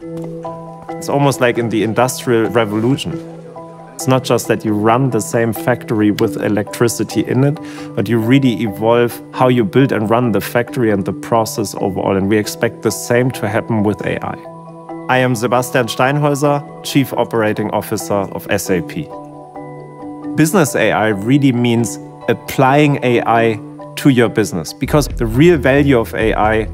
It's almost like in the Industrial Revolution. It's not just that you run the same factory with electricity in it, but you really evolve how you build and run the factory and the process overall. And we expect the same to happen with AI. I am Sebastian Steinhäuser, Chief Operating Officer of SAP. Business AI really means applying AI to your business because the real value of AI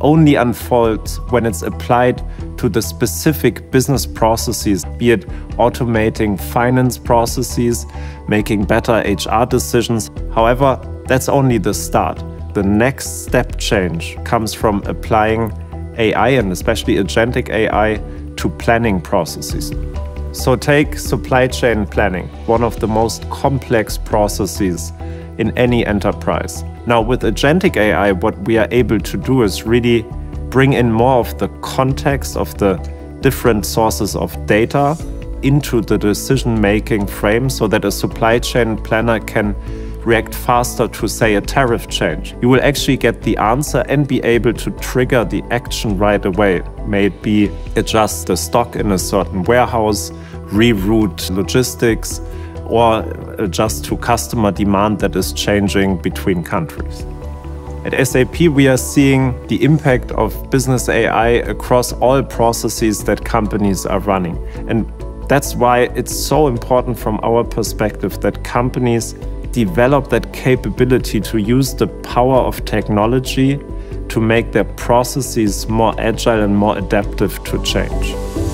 only unfolds when it's applied to the specific business processes, be it automating finance processes, making better HR decisions. However, that's only the start. The next step change comes from applying AI and especially agentic AI to planning processes. So, take supply chain planning, one of the most complex processes in any enterprise. Now, with agentic AI, what we are able to do is really bring in more of the context of the different sources of data into the decision making frame so that a supply chain planner can react faster to, say, a tariff change. You will actually get the answer and be able to trigger the action right away. Maybe adjust the stock in a certain warehouse, reroute logistics, or adjust to customer demand that is changing between countries. At SAP, we are seeing the impact of business AI across all processes that companies are running. And that's why it's so important from our perspective that companies develop that capability to use the power of technology to make their processes more agile and more adaptive to change.